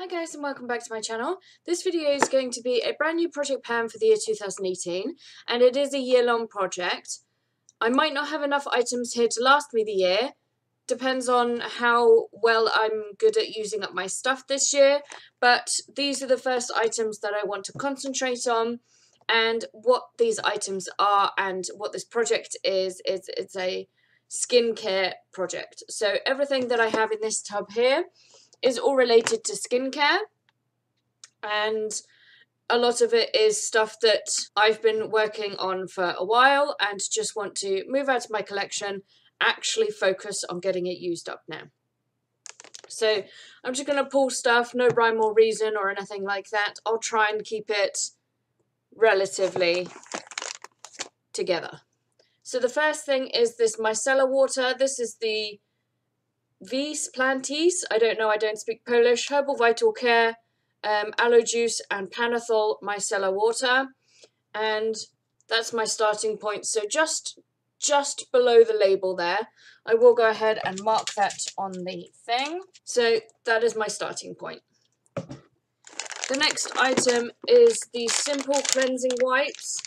Hi guys and welcome back to my channel. This video is going to be a brand new project pan for the year 2018 and it is a year-long project. I might not have enough items here to last me the year. Depends on how well I'm good at using up my stuff this year, but these are the first items that I want to concentrate on and what these items are and what this project is, is it's a skincare project. So everything that I have in this tub here is all related to skincare and a lot of it is stuff that I've been working on for a while and just want to move out of my collection, actually focus on getting it used up now. So I'm just going to pull stuff, no rhyme or reason or anything like that. I'll try and keep it relatively together. So the first thing is this micellar water. This is the Vis Plantis, I don't know, I don't speak Polish, Herbal Vital Care, um, Aloe Juice and Panathol Micellar Water. And that's my starting point. So just, just below the label there, I will go ahead and mark that on the thing. So that is my starting point. The next item is the Simple Cleansing Wipes.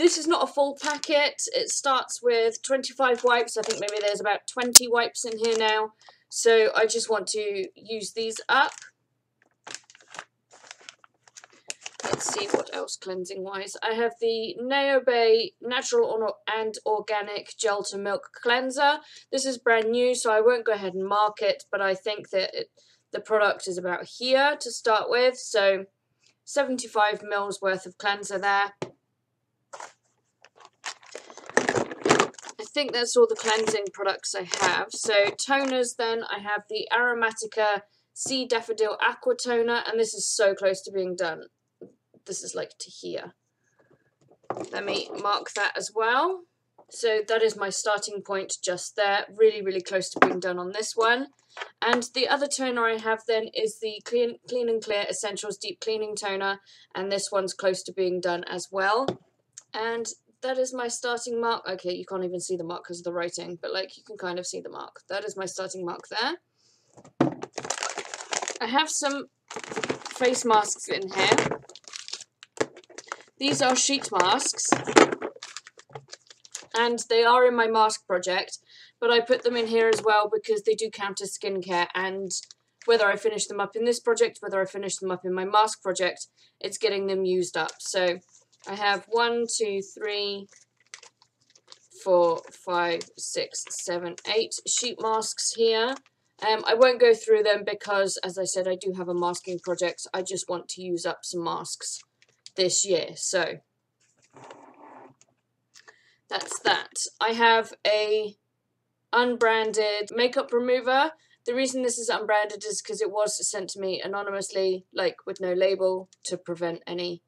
This is not a full packet. It starts with 25 wipes. I think maybe there's about 20 wipes in here now. So I just want to use these up. Let's see what else cleansing wise. I have the Neobay Natural and Organic Gel to Milk Cleanser. This is brand new, so I won't go ahead and mark it, but I think that it, the product is about here to start with. So 75 mils worth of cleanser there. Think that's all the cleansing products I have. So toners then, I have the Aromatica Sea Daffodil Aqua Toner, and this is so close to being done. This is like to here. Let me mark that as well. So that is my starting point just there, really, really close to being done on this one. And the other toner I have then is the Clean, Clean and Clear Essentials Deep Cleaning Toner, and this one's close to being done as well. And that is my starting mark. Okay, you can't even see the mark because of the writing, but like you can kind of see the mark. That is my starting mark there. I have some face masks in here. These are sheet masks, and they are in my mask project, but I put them in here as well because they do count as skincare, and whether I finish them up in this project, whether I finish them up in my mask project, it's getting them used up. So I have one, two, three, four, five, six, seven, eight sheet masks here. Um, I won't go through them because, as I said, I do have a masking project. I just want to use up some masks this year. So that's that. I have a unbranded makeup remover. The reason this is unbranded is because it was sent to me anonymously, like with no label, to prevent any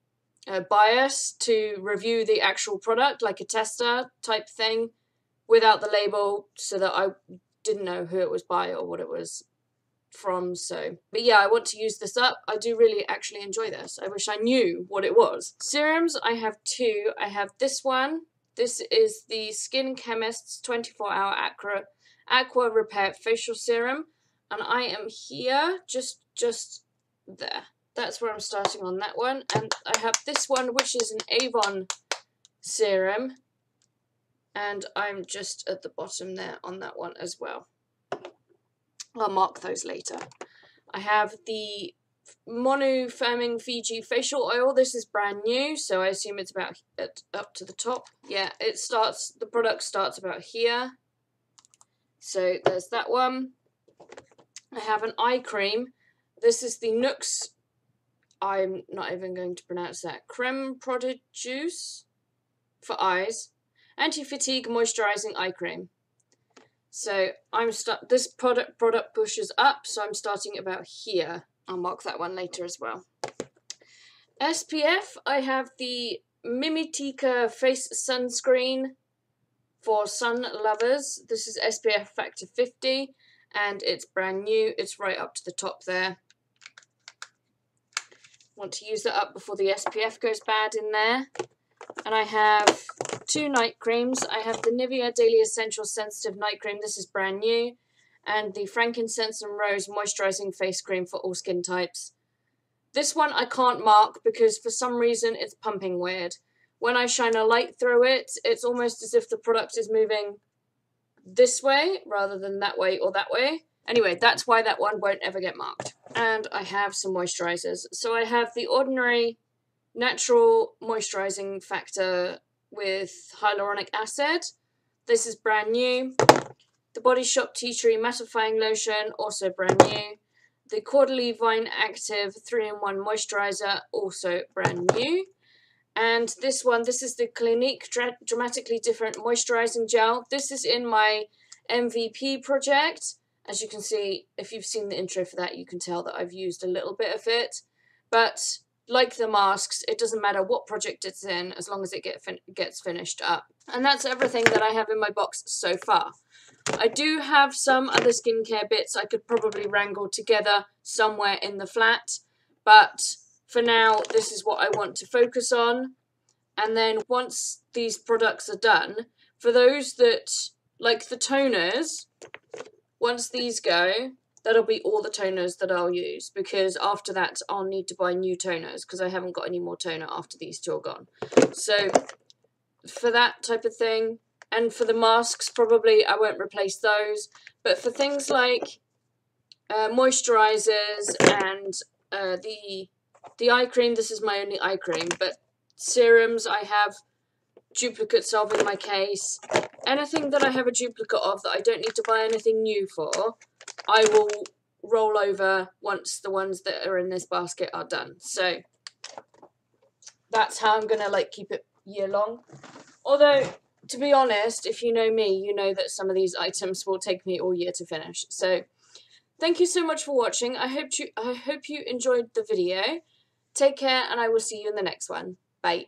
bias to review the actual product, like a tester type thing, without the label, so that I didn't know who it was by or what it was from. So, but yeah, I want to use this up. I do really actually enjoy this. I wish I knew what it was. Serums, I have two. I have this one. This is the Skin Chemist's 24 Hour Aqua, Aqua Repair Facial Serum, and I am here just just there that's where I'm starting on that one. And I have this one, which is an Avon serum. And I'm just at the bottom there on that one as well. I'll mark those later. I have the Mono Firming Fiji Facial Oil. This is brand new, so I assume it's about up to the top. Yeah, it starts, the product starts about here. So there's that one. I have an eye cream. This is the Nuxe I'm not even going to pronounce that. Creme Juice for eyes. Anti-fatigue moisturizing eye cream. So I'm start this product product pushes up, so I'm starting about here. I'll mark that one later as well. SPF, I have the Mimitika face sunscreen for sun lovers. This is SPF factor 50 and it's brand new. It's right up to the top there. Want to use that up before the SPF goes bad in there. And I have two night creams. I have the Nivea Daily Essential Sensitive Night Cream. This is brand new. and the Frankincense and Rose Moisturizing Face Cream for all skin types. This one I can't mark because for some reason it's pumping weird. When I shine a light through it, it's almost as if the product is moving this way rather than that way or that way. Anyway, that's why that one won't ever get marked. And I have some moisturizers. So I have the Ordinary Natural Moisturizing Factor with hyaluronic acid. This is brand new. The Body Shop Tea Tree Mattifying Lotion, also brand new. The Caudalie Vine Active 3-in-1 Moisturizer, also brand new. And this one, this is the Clinique Dra Dramatically Different Moisturizing Gel. This is in my MVP project. As you can see, if you've seen the intro for that, you can tell that I've used a little bit of it. But like the masks, it doesn't matter what project it's in as long as it get fin gets finished up. And that's everything that I have in my box so far. I do have some other skincare bits I could probably wrangle together somewhere in the flat, but for now, this is what I want to focus on. And then once these products are done, for those that like the toners, once these go, that'll be all the toners that I'll use because after that I'll need to buy new toners because I haven't got any more toner after these two are gone. So for that type of thing and for the masks probably I won't replace those but for things like uh, moisturizers and uh, the the eye cream this is my only eye cream but serums I have duplicates of in my case anything that I have a duplicate of that I don't need to buy anything new for I will roll over once the ones that are in this basket are done. So that's how I'm going to like keep it year long. Although, to be honest, if you know me, you know that some of these items will take me all year to finish. So thank you so much for watching. I hope you I hope you enjoyed the video. Take care and I will see you in the next one. Bye.